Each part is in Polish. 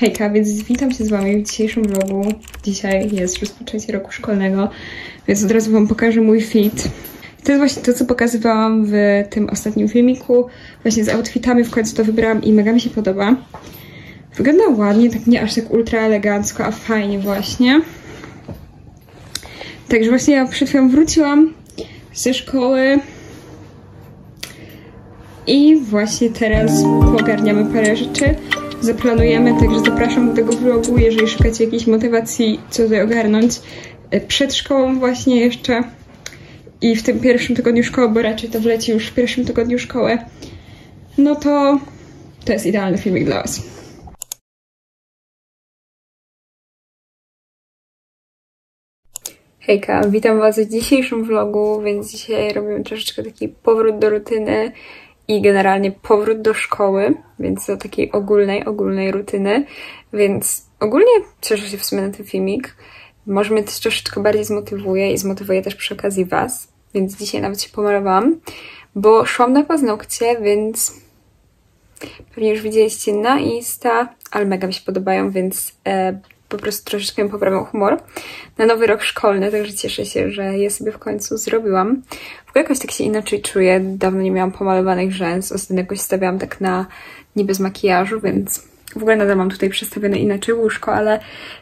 Hejka, więc witam się z Wami w dzisiejszym vlogu. Dzisiaj jest rozpoczęcie roku szkolnego, więc od razu Wam pokażę mój fit. To jest właśnie to, co pokazywałam w tym ostatnim filmiku, właśnie z outfitami, w końcu to wybrałam i mega mi się podoba. Wygląda ładnie, tak nie aż tak ultra elegancko, a fajnie właśnie. Także właśnie ja przed chwilą wróciłam ze szkoły i właśnie teraz pogarniamy parę rzeczy zaplanujemy, także zapraszam do tego vlogu, jeżeli szukacie jakiejś motywacji, co tutaj ogarnąć e, przed szkołą właśnie jeszcze i w tym pierwszym tygodniu szkoły, bo raczej to wleci już w pierwszym tygodniu szkoły, no to to jest idealny filmik dla Was. Hejka, witam Was w dzisiejszym vlogu, więc dzisiaj robimy troszeczkę taki powrót do rutyny i generalnie powrót do szkoły, więc do takiej ogólnej, ogólnej rutyny, więc ogólnie cieszę się w sumie na ten filmik. Może mnie też troszeczkę bardziej zmotywuje i zmotywuje też przy okazji Was, więc dzisiaj nawet się pomalowałam, bo szłam na paznokcie, więc pewnie już widzieliście na Insta, ale mega mi się podobają, więc e, po prostu troszeczkę poprawią humor na nowy rok szkolny, także cieszę się, że je sobie w końcu zrobiłam. Jakoś tak się inaczej czuję, dawno nie miałam pomalowanych rzęs, ostatnio jakoś stawiałam tak na niby z makijażu, więc w ogóle nadal mam tutaj przestawione inaczej łóżko, ale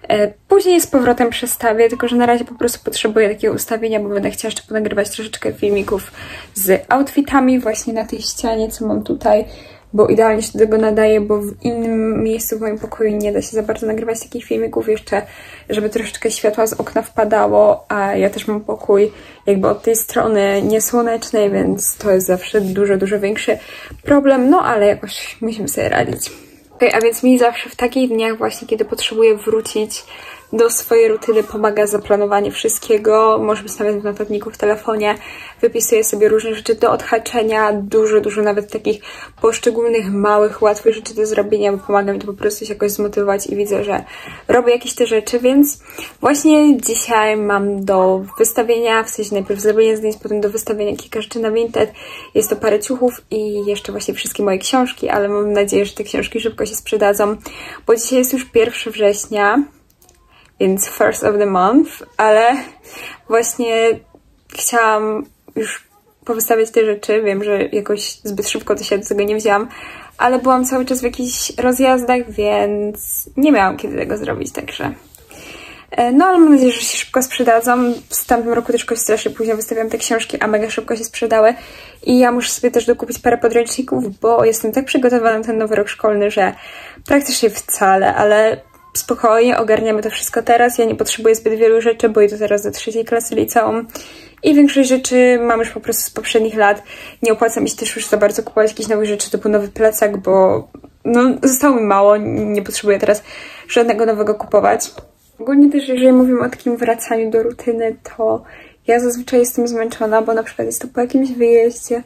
e, później z powrotem przestawię, tylko że na razie po prostu potrzebuję takiego ustawienia, bo będę chciała jeszcze ponagrywać troszeczkę filmików z outfitami właśnie na tej ścianie, co mam tutaj bo idealnie się do tego nadaje, bo w innym miejscu w moim pokoju nie da się za bardzo nagrywać takich filmików jeszcze, żeby troszeczkę światła z okna wpadało, a ja też mam pokój jakby od tej strony niesłonecznej, więc to jest zawsze dużo, dużo większy problem, no ale jakoś musimy sobie radzić. Okay, a więc mi zawsze w takich dniach właśnie, kiedy potrzebuję wrócić do swojej rutyny pomaga zaplanowanie wszystkiego, może być nawet w notatniku w telefonie, wypisuję sobie różne rzeczy do odhaczenia, dużo, dużo nawet takich poszczególnych małych, łatwych rzeczy do zrobienia, bo pomaga mi to po prostu się jakoś zmotywować i widzę, że robię jakieś te rzeczy, więc właśnie dzisiaj mam do wystawienia, w sensie najpierw zrobienia zdjęć, potem do wystawienia kilka rzeczy na Vinted. Jest to parę ciuchów i jeszcze właśnie wszystkie moje książki, ale mam nadzieję, że te książki szybko się sprzedadzą, bo dzisiaj jest już 1 września, więc first of the month, ale właśnie chciałam już powystawiać te rzeczy. Wiem, że jakoś zbyt szybko to się do tego nie wzięłam, ale byłam cały czas w jakichś rozjazdach, więc nie miałam kiedy tego zrobić, także... E, no, ale mam nadzieję, że się szybko sprzedadzą. W tamtym roku też jakoś strasznie późno wystawiałam te książki, a mega szybko się sprzedały. I ja muszę sobie też dokupić parę podręczników, bo jestem tak przygotowana na ten nowy rok szkolny, że praktycznie wcale, ale spokojnie, ogarniamy to wszystko teraz. Ja nie potrzebuję zbyt wielu rzeczy, bo idę teraz do trzeciej klasy liceum i większość rzeczy mam już po prostu z poprzednich lat. Nie opłaca mi się też już za bardzo kupować jakichś nowych rzeczy typu nowy plecak, bo no, zostało mi mało, nie potrzebuję teraz żadnego nowego kupować. Ogólnie też, jeżeli mówimy o takim wracaniu do rutyny, to ja zazwyczaj jestem zmęczona, bo na przykład jest to po jakimś wyjeździe,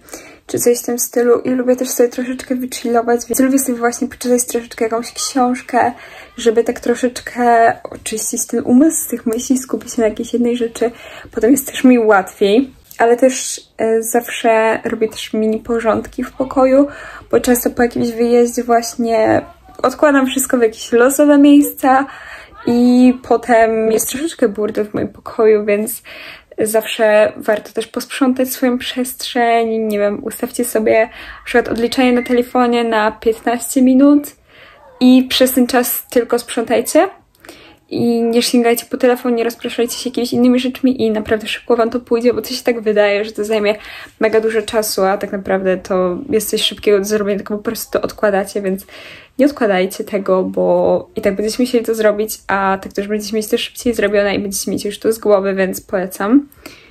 czy coś w tym stylu i lubię też sobie troszeczkę wychillować, więc lubię sobie właśnie poczytać troszeczkę jakąś książkę, żeby tak troszeczkę oczyścić ten umysł z tych myśli, skupić się na jakiejś jednej rzeczy. Potem jest też mi łatwiej. Ale też e, zawsze robię też mini porządki w pokoju, bo często po jakimś wyjeździe właśnie odkładam wszystko w jakieś losowe miejsca i potem jest troszeczkę burdel w moim pokoju, więc zawsze warto też posprzątać swoją przestrzeń, nie wiem, ustawcie sobie na przykład odliczenie na telefonie na 15 minut i przez ten czas tylko sprzątajcie i nie sięgajcie po telefon, nie rozpraszajcie się jakimiś innymi rzeczmi i naprawdę szybko wam to pójdzie, bo to się tak wydaje, że to zajmie mega dużo czasu, a tak naprawdę to jest coś szybkiego do zrobienia, tylko po prostu to odkładacie, więc nie odkładajcie tego, bo i tak będziecie musieli to zrobić, a tak też będziecie mieć to szybciej zrobione i będziecie mieć już to z głowy, więc polecam.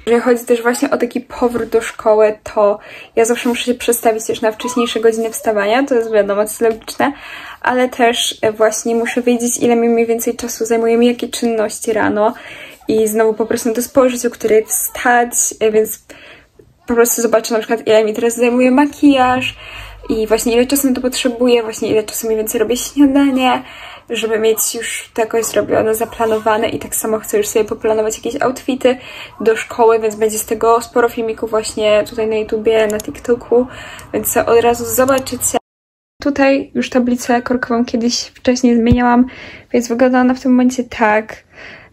Jeżeli chodzi też właśnie o taki powrót do szkoły, to ja zawsze muszę się przestawić też na wcześniejsze godziny wstawania, to jest wiadomo, to logiczne, ale też właśnie muszę wiedzieć, ile mi mniej więcej czasu zajmuje mi jakie czynności rano i znowu po prostu na to spojrzeć, o której wstać, więc po prostu zobaczę na przykład, ile mi teraz zajmuje makijaż i właśnie ile czasu na to potrzebuję, właśnie ile czasu mniej więcej robię śniadanie, żeby mieć już to jakoś zrobione, zaplanowane i tak samo chcę już sobie poplanować jakieś outfity do szkoły, więc będzie z tego sporo filmików właśnie tutaj na YouTubie, na TikToku, więc od razu zobaczycie. Tutaj już tablicę korkową kiedyś wcześniej zmieniałam, więc wygląda ona w tym momencie tak.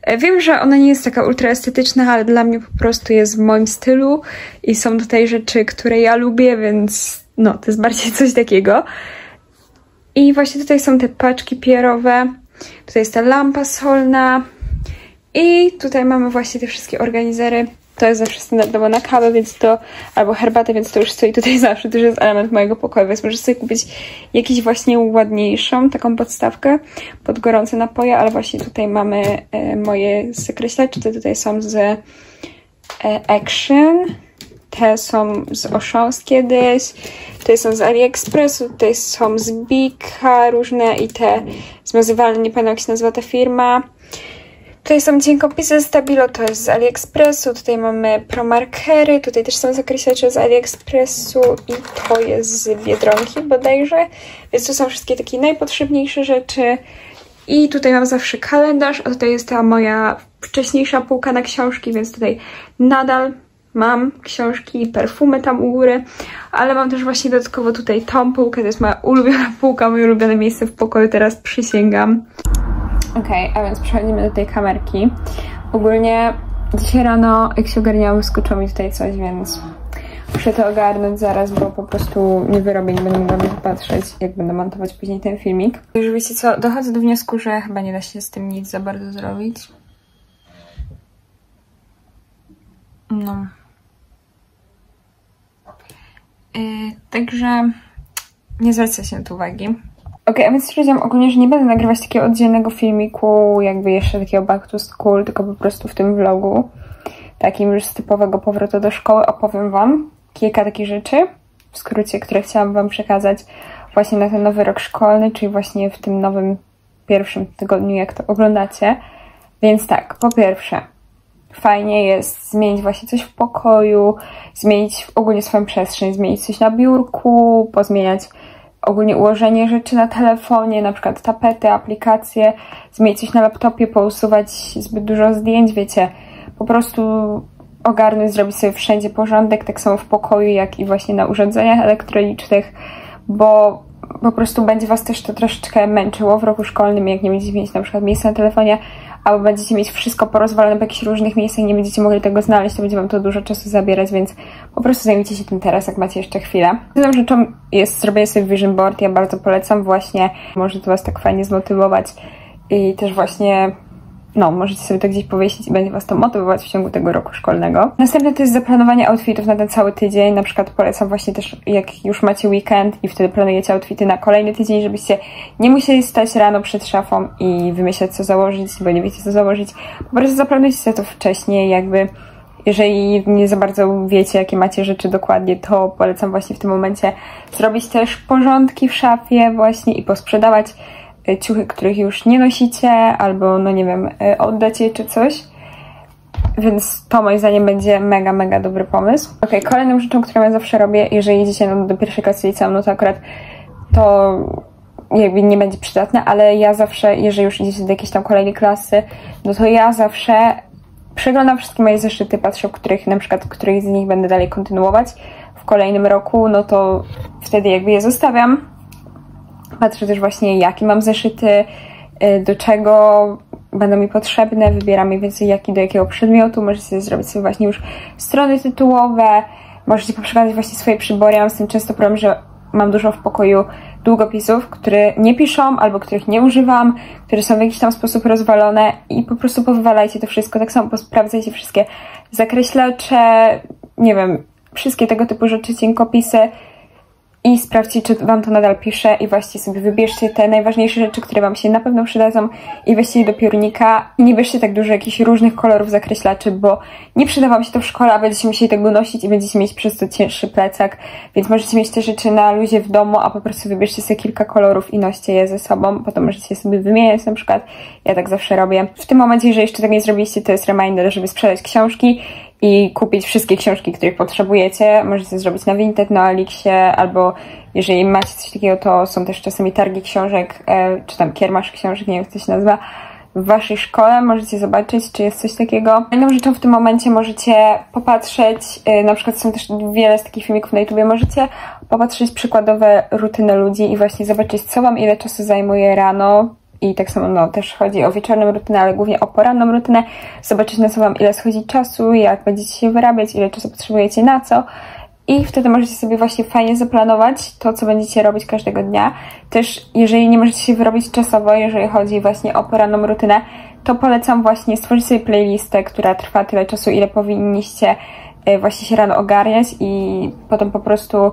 E, wiem, że ona nie jest taka ultra estetyczna, ale dla mnie po prostu jest w moim stylu i są tutaj rzeczy, które ja lubię, więc no, to jest bardziej coś takiego. I właśnie tutaj są te paczki pierowe, tutaj jest ta lampa solna. I tutaj mamy właśnie te wszystkie organizery. To jest zawsze standardowo na kawę, więc to, albo herbatę, więc to już stoi tutaj zawsze, to już jest element mojego pokoju, więc możesz sobie kupić jakiś właśnie ładniejszą, taką podstawkę pod gorące napoje, ale właśnie tutaj mamy e, moje zakreślacze, te tutaj są z e, Action, te są z Oszons kiedyś, te są z AliExpressu, tutaj są z Bika różne i te zmazywalne, nie pamiętam jak się nazywa ta firma. Tutaj są cienkopisy Stabilo, to jest z AliExpressu, tutaj mamy promarkery, tutaj też są zakreślacze z AliExpressu i to jest z Biedronki bodajże, więc to są wszystkie takie najpotrzebniejsze rzeczy. I tutaj mam zawsze kalendarz, a tutaj jest ta moja wcześniejsza półka na książki, więc tutaj nadal mam książki perfumy tam u góry, ale mam też właśnie dodatkowo tutaj tą półkę, to jest moja ulubiona półka, moje ulubione miejsce w pokoju, teraz przysięgam. Okej, okay, a więc przechodzimy do tej kamerki. Ogólnie dzisiaj rano, jak się ogarniałam, skoczyło mi tutaj coś, więc muszę to ogarnąć zaraz, bo po prostu nie wyrobię, nie będę mogła patrzeć, jak będę montować później ten filmik. Już wiecie co, dochodzę do wniosku, że chyba nie da się z tym nic za bardzo zrobić. No. Yy, także nie zwraca się to uwagi. Ok, a więc stwierdziłam ogólnie, że nie będę nagrywać takiego oddzielnego filmiku, jakby jeszcze takiego back to school, tylko po prostu w tym vlogu, takim już z typowego powrotu do szkoły, opowiem Wam kilka takich rzeczy, w skrócie, które chciałam Wam przekazać właśnie na ten nowy rok szkolny, czyli właśnie w tym nowym pierwszym tygodniu, jak to oglądacie. Więc tak, po pierwsze, fajnie jest zmienić właśnie coś w pokoju, zmienić ogólnie swoją przestrzeń, zmienić coś na biurku, pozmieniać ogólnie ułożenie rzeczy na telefonie, na przykład tapety, aplikacje, zmienić coś na laptopie, pousuwać zbyt dużo zdjęć, wiecie, po prostu ogarnąć, zrobić sobie wszędzie porządek, tak samo w pokoju, jak i właśnie na urządzeniach elektronicznych, bo po prostu będzie Was też to troszeczkę męczyło w roku szkolnym, jak nie będziecie mieć na przykład miejsca na telefonie, albo będziecie mieć wszystko porozwalone w jakichś różnych miejscach i nie będziecie mogli tego znaleźć, to będzie Wam to dużo czasu zabierać, więc po prostu zajmijcie się tym teraz, jak macie jeszcze chwilę. Drugą rzeczą jest zrobienie sobie vision board, ja bardzo polecam właśnie, może to Was tak fajnie zmotywować i też właśnie no, możecie sobie to gdzieś powiesić i będzie Was to motywować w ciągu tego roku szkolnego. Następne to jest zaplanowanie outfitów na ten cały tydzień. Na przykład polecam właśnie też, jak już macie weekend i wtedy planujecie outfity na kolejny tydzień, żebyście nie musieli stać rano przed szafą i wymyślać, co założyć, bo nie wiecie, co założyć. Po prostu zaplanujcie sobie to wcześniej, jakby jeżeli nie za bardzo wiecie, jakie macie rzeczy dokładnie, to polecam właśnie w tym momencie zrobić też porządki w szafie właśnie i posprzedawać ciuchy, których już nie nosicie, albo no nie wiem, y, oddacie czy coś. Więc to moim zdaniem będzie mega, mega dobry pomysł. Ok, kolejną rzeczą, którą ja zawsze robię, jeżeli idziecie no, do pierwszej klasy liceum, no to akurat to jakby nie będzie przydatne, ale ja zawsze, jeżeli już idziecie do jakiejś tam kolejnej klasy, no to ja zawsze przeglądam wszystkie moje zeszyty, patrzę, których na przykład, których z nich będę dalej kontynuować w kolejnym roku, no to wtedy jakby je zostawiam Patrzę też właśnie, jakie mam zeszyty, y, do czego będą mi potrzebne, wybieram mniej więcej jaki do jakiego przedmiotu. Możecie zrobić sobie właśnie już strony tytułowe, możecie poprzeglądać właśnie swoje przybory. Ja mam z tym często problem, że mam dużo w pokoju długopisów, które nie piszą albo których nie używam, które są w jakiś tam sposób rozwalone i po prostu powywalajcie to wszystko. Tak samo posprawdzajcie wszystkie zakreślacze, nie wiem, wszystkie tego typu rzeczy, cienkopisy, i sprawdźcie, czy Wam to nadal pisze i właśnie sobie wybierzcie te najważniejsze rzeczy, które Wam się na pewno przydadzą i weźcie je do piórnika. Nie bierzcie tak dużo jakichś różnych kolorów zakreślaczy, bo nie przyda Wam się to w szkole, a będziecie musieli tego nosić i będziecie mieć przez to cięższy plecak, więc możecie mieć te rzeczy na luzie w domu, a po prostu wybierzcie sobie kilka kolorów i noście je ze sobą, potem możecie je sobie wymieniać na przykład, ja tak zawsze robię. W tym momencie, jeżeli jeszcze tak nie zrobiliście, to jest reminder, żeby sprzedać książki i kupić wszystkie książki, których potrzebujecie. Możecie zrobić na Vinted, na Elixie, albo jeżeli macie coś takiego, to są też czasami targi książek, e, czy tam kiermasz książek, nie wiem jak to się nazywa, w waszej szkole, możecie zobaczyć, czy jest coś takiego. Inną rzeczą w tym momencie możecie popatrzeć, yy, na przykład są też wiele z takich filmików na YouTubie, możecie popatrzeć przykładowe rutyny ludzi i właśnie zobaczyć, co wam ile czasu zajmuje rano, i tak samo no, też chodzi o wieczorną rutynę, ale głównie o poranną rutynę, zobaczyć na co Wam ile schodzi czasu, jak będziecie się wyrabiać, ile czasu potrzebujecie na co i wtedy możecie sobie właśnie fajnie zaplanować to, co będziecie robić każdego dnia. Też jeżeli nie możecie się wyrobić czasowo, jeżeli chodzi właśnie o poranną rutynę, to polecam właśnie stworzyć sobie playlistę, która trwa tyle czasu, ile powinniście e, właśnie się rano ogarniać i potem po prostu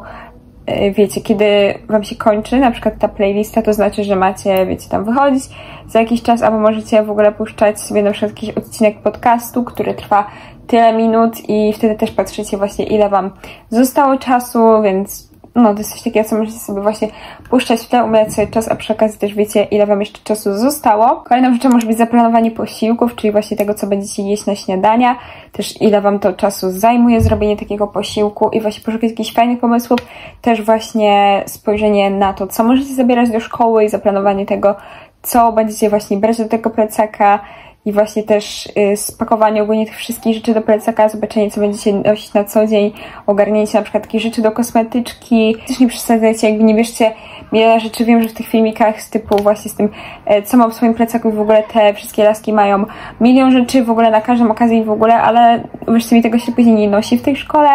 wiecie, kiedy wam się kończy na przykład ta playlista, to znaczy, że macie, wiecie, tam wychodzić za jakiś czas, albo możecie w ogóle puszczać sobie na przykład jakiś odcinek podcastu, który trwa tyle minut i wtedy też patrzycie właśnie ile wam zostało czasu, więc no, to jest coś takiego, co możecie sobie właśnie puszczać w tle, umierać sobie czas, a przy okazji też wiecie, ile Wam jeszcze czasu zostało. Kolejną rzeczą może być zaplanowanie posiłków, czyli właśnie tego, co będziecie jeść na śniadania, też ile Wam to czasu zajmuje zrobienie takiego posiłku i właśnie poszukać jakichś fajnych pomysłów, też właśnie spojrzenie na to, co możecie zabierać do szkoły i zaplanowanie tego, co będziecie właśnie brać do tego plecaka, i właśnie też y, spakowanie ogólnie tych wszystkich rzeczy do plecaka, zobaczenie co będziecie nosić na co dzień, ogarnięcie na przykład takich rzeczy do kosmetyczki. Też nie przesadzajcie, jakby nie bierzcie wiele rzeczy. Wiem, że w tych filmikach z typu właśnie z tym, e, co mam w swoim plecaku w ogóle te wszystkie laski mają milion rzeczy w ogóle na każdą okazję w ogóle, ale wierzcie mi, tego się później nie nosi w tej szkole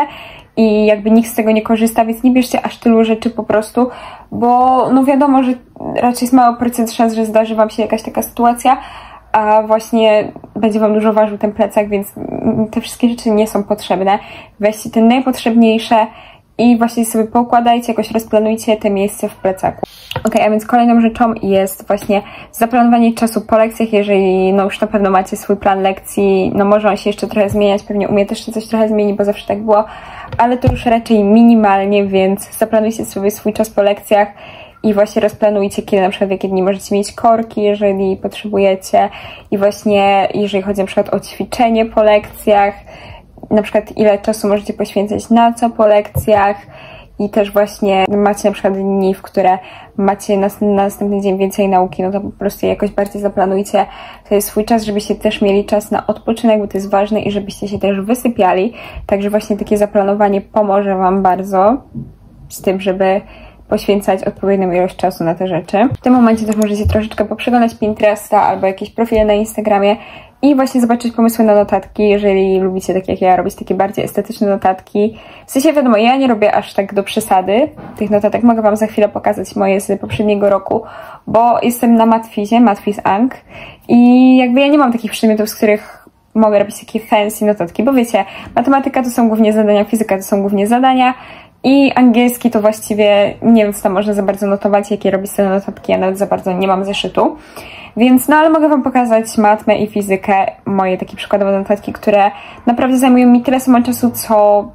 i jakby nikt z tego nie korzysta, więc nie bierzcie aż tylu rzeczy po prostu, bo no wiadomo, że raczej jest mało procent szans, że zdarzy Wam się jakaś taka sytuacja, a właśnie będzie Wam dużo ważył ten plecak, więc te wszystkie rzeczy nie są potrzebne. Weźcie te najpotrzebniejsze i właśnie sobie poukładajcie, jakoś rozplanujcie te miejsce w plecaku. Ok, a więc kolejną rzeczą jest właśnie zaplanowanie czasu po lekcjach, jeżeli no już na pewno macie swój plan lekcji, no może on się jeszcze trochę zmieniać, pewnie u mnie też się coś trochę zmieni, bo zawsze tak było, ale to już raczej minimalnie, więc zaplanujcie sobie swój czas po lekcjach i właśnie rozplanujcie, kiedy na przykład jakie dni możecie mieć korki, jeżeli potrzebujecie i właśnie jeżeli chodzi na przykład o ćwiczenie po lekcjach, na przykład ile czasu możecie poświęcać na co po lekcjach i też właśnie macie na przykład dni, w które macie na, na następny dzień więcej nauki, no to po prostu jakoś bardziej zaplanujcie to swój czas, żebyście też mieli czas na odpoczynek, bo to jest ważne i żebyście się też wysypiali. Także właśnie takie zaplanowanie pomoże Wam bardzo z tym, żeby poświęcać odpowiednią ilość czasu na te rzeczy. W tym momencie też możecie troszeczkę poprzeglądać Pinteresta albo jakieś profile na Instagramie i właśnie zobaczyć pomysły na notatki, jeżeli lubicie, tak jak ja, robić takie bardziej estetyczne notatki. W sensie wiadomo, ja nie robię aż tak do przesady tych notatek. Mogę Wam za chwilę pokazać moje z poprzedniego roku, bo jestem na Matfizie, Matfiz Ang i jakby ja nie mam takich przedmiotów, z których mogę robić takie fancy notatki, bo wiecie, matematyka to są głównie zadania, fizyka to są głównie zadania, i angielski to właściwie nie wiem, co tam można za bardzo notować, jakie robić sobie notatki, ja nawet za bardzo nie mam zeszytu. Więc no, ale mogę Wam pokazać matmę i fizykę, moje takie przykładowe notatki, które naprawdę zajmują mi tyle samo czasu, co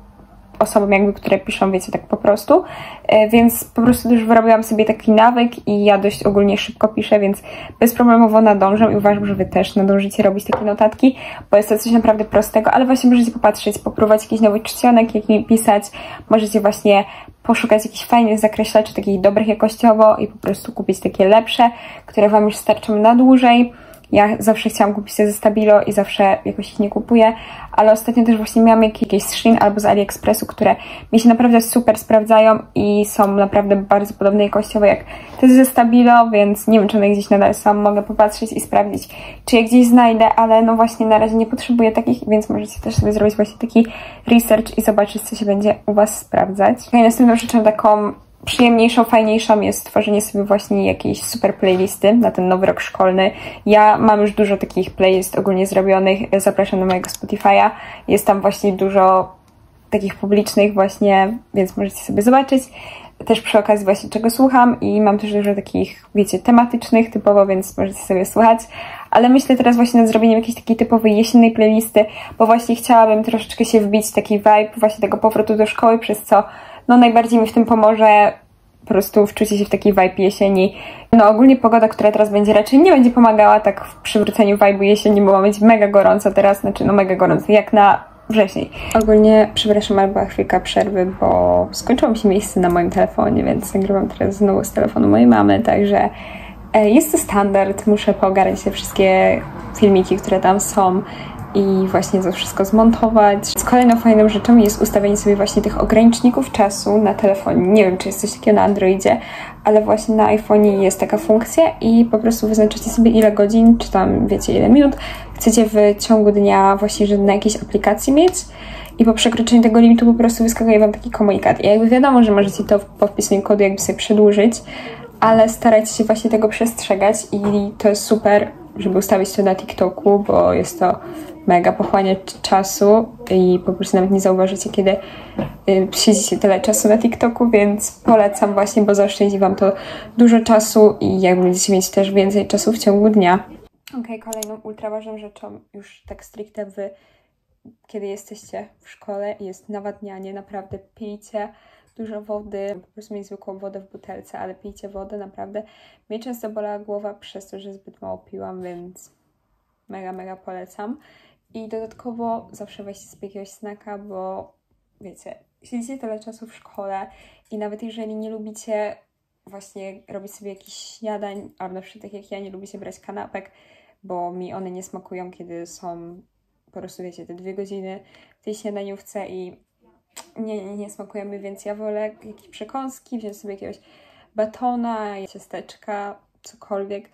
osobom jakby, które piszą, wiecie, tak po prostu, e, więc po prostu już wyrobiłam sobie taki nawyk i ja dość ogólnie szybko piszę, więc bezproblemowo nadążam i uważam, że Wy też nadążycie robić takie notatki, bo jest to coś naprawdę prostego, ale właśnie możecie popatrzeć, popróbować jakiś nowy czcionek, jaki pisać, możecie właśnie poszukać jakichś fajnych zakreślaczy, takich dobrych jakościowo i po prostu kupić takie lepsze, które Wam już starczą na dłużej. Ja zawsze chciałam kupić się ze Stabilo i zawsze jakoś ich nie kupuję, ale ostatnio też właśnie miałam jakieś z Shein albo z AliExpressu, które mi się naprawdę super sprawdzają i są naprawdę bardzo podobne jakościowo jak te ze Stabilo, więc nie wiem, czy one gdzieś nadal są, mogę popatrzeć i sprawdzić, czy je gdzieś znajdę, ale no właśnie na razie nie potrzebuję takich, więc możecie też sobie zrobić właśnie taki research i zobaczyć, co się będzie u Was sprawdzać. Okay, następną rzeczą taką przyjemniejszą, fajniejszą jest tworzenie sobie właśnie jakiejś super playlisty na ten nowy rok szkolny. Ja mam już dużo takich playlist ogólnie zrobionych, zapraszam do mojego Spotify'a. Jest tam właśnie dużo takich publicznych właśnie, więc możecie sobie zobaczyć. Też przy okazji właśnie czego słucham i mam też dużo takich, wiecie, tematycznych typowo, więc możecie sobie słuchać. Ale myślę teraz właśnie nad zrobieniem jakiejś takiej typowej jesiennej playlisty, bo właśnie chciałabym troszeczkę się wbić taki vibe właśnie tego powrotu do szkoły, przez co no najbardziej mi w tym pomoże po prostu wczucie się w taki vibe jesieni. No ogólnie pogoda, która teraz będzie raczej nie będzie pomagała tak w przywróceniu vibe'u jesieni, bo ma być mega gorąco teraz, znaczy no mega gorąco, jak na wcześniej. Ogólnie, przepraszam, ale była chwilka przerwy, bo skończyło mi się miejsce na moim telefonie, więc nagrywam teraz znowu z telefonu mojej mamy, także E, jest to standard, muszę poogarniać te wszystkie filmiki, które tam są i właśnie to wszystko zmontować. Z kolejną fajną rzeczą jest ustawienie sobie właśnie tych ograniczników czasu na telefonie. Nie wiem, czy jest coś takiego na Androidzie, ale właśnie na iPhone'ie jest taka funkcja i po prostu wyznaczacie sobie ile godzin, czy tam wiecie ile minut chcecie w ciągu dnia właśnie, na jakiejś aplikacji mieć i po przekroczeniu tego limitu po prostu wyskakuje Wam taki komunikat. I jakby wiadomo, że możecie to po wpisaniu kodu jakby sobie przedłużyć, ale starajcie się właśnie tego przestrzegać i to jest super, żeby ustawić to na TikToku, bo jest to mega pochłania czasu i po prostu nawet nie zauważycie, kiedy y, siedzicie tyle czasu na TikToku, więc polecam właśnie, bo zaoszczędzi Wam to dużo czasu i jakby będziecie mieć też więcej czasu w ciągu dnia. Ok, kolejną ultra ważną rzeczą, już tak stricte wy, kiedy jesteście w szkole jest nawadnianie, naprawdę pijcie dużo wody, po prostu mieć zwykłą wodę w butelce, ale pijcie wodę, naprawdę. Mnie często bolała głowa przez to, że zbyt mało piłam, więc mega, mega polecam. I dodatkowo zawsze weźcie sobie jakiegoś snaka, bo wiecie, siedzicie tyle czasu w szkole i nawet jeżeli nie lubicie właśnie robić sobie jakichś śniadań, albo na przykład tak jak ja nie lubię się brać kanapek, bo mi one nie smakują, kiedy są po prostu, wiecie, te dwie godziny w tej śniadaniówce i nie, nie, nie smakują mi, więc ja wolę jakieś przekąski, wziąć sobie jakiegoś batona, ciasteczka, cokolwiek,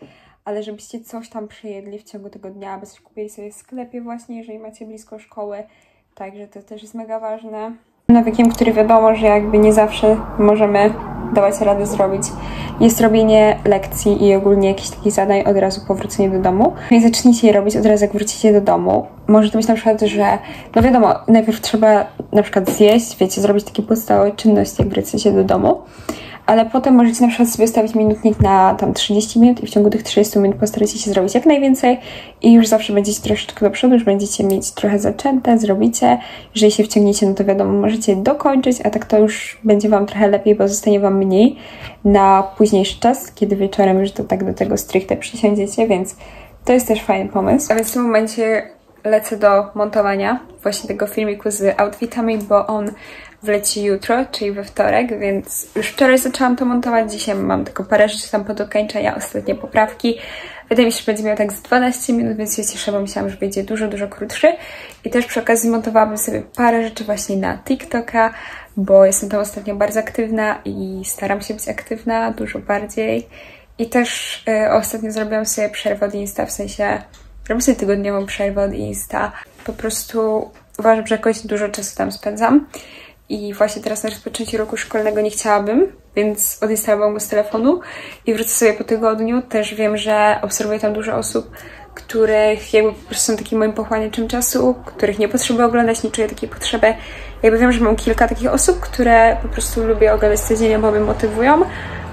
ale żebyście coś tam przyjedli w ciągu tego dnia, aby coś kupili sobie w sklepie właśnie, jeżeli macie blisko szkoły, także to też jest mega ważne. Nawykiem, który wiadomo, że jakby nie zawsze możemy dawać radę zrobić, jest robienie lekcji i ogólnie jakichś takich zadań od razu po wróceniu do domu. Nie zacznijcie je robić od razu, jak wrócicie do domu. Może to być na przykład, że no wiadomo, najpierw trzeba na przykład zjeść, wiecie, zrobić takie podstawowe czynności, jak wrócicie do domu ale potem możecie na przykład sobie stawić minutnik na tam 30 minut i w ciągu tych 30 minut postaracie się zrobić jak najwięcej i już zawsze będziecie troszeczkę do przodu, już będziecie mieć trochę zaczęte, zrobicie. Jeżeli się wciągniecie, no to wiadomo, możecie dokończyć, a tak to już będzie Wam trochę lepiej, bo zostanie Wam mniej na późniejszy czas, kiedy wieczorem już do, tak do tego stricte przysiądziecie, więc to jest też fajny pomysł. A więc w tym momencie lecę do montowania właśnie tego filmiku z outfitami, bo on wleci jutro, czyli we wtorek, więc już wczoraj zaczęłam to montować, dzisiaj mam tylko parę rzeczy tam po dokończenia, ostatnie poprawki. Wydaje mi się, że będzie miał tak z 12 minut, więc się cieszę, bo myślałam, że będzie dużo, dużo krótszy. I też przy okazji montowałabym sobie parę rzeczy właśnie na TikToka, bo jestem tam ostatnio bardzo aktywna i staram się być aktywna dużo bardziej. I też y, ostatnio zrobiłam sobie przerwę od Insta, w sensie robię sobie tygodniową przerwę od Insta. Po prostu uważam, że jakoś dużo czasu tam spędzam i właśnie teraz na rozpoczęcie roku szkolnego nie chciałabym, więc odinstalowałam go z telefonu i wrócę sobie po tygodniu. Też wiem, że obserwuję tam dużo osób, których jakby po prostu są takim moim pochłaniaczem czasu, których nie potrzebuję oglądać, nie czuję takiej potrzeby. Jakby wiem, że mam kilka takich osób, które po prostu lubię oglądać codziennie, bo mnie motywują,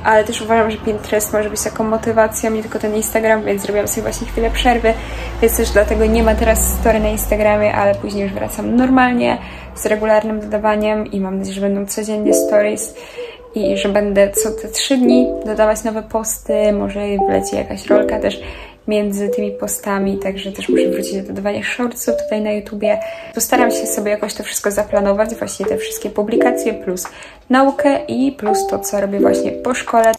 ale też uważam, że Pinterest może być taką motywacją, nie tylko ten Instagram, więc zrobiłam sobie właśnie chwilę przerwy, więc też dlatego nie ma teraz story na Instagramie, ale później już wracam normalnie z regularnym dodawaniem i mam nadzieję, że będą codziennie stories i że będę co te trzy dni dodawać nowe posty, może wleci jakaś rolka też między tymi postami, także też muszę wrócić do dodawania shortsów tutaj na YouTubie. Postaram się sobie jakoś to wszystko zaplanować, właśnie te wszystkie publikacje plus naukę i plus to, co robię właśnie po szkole,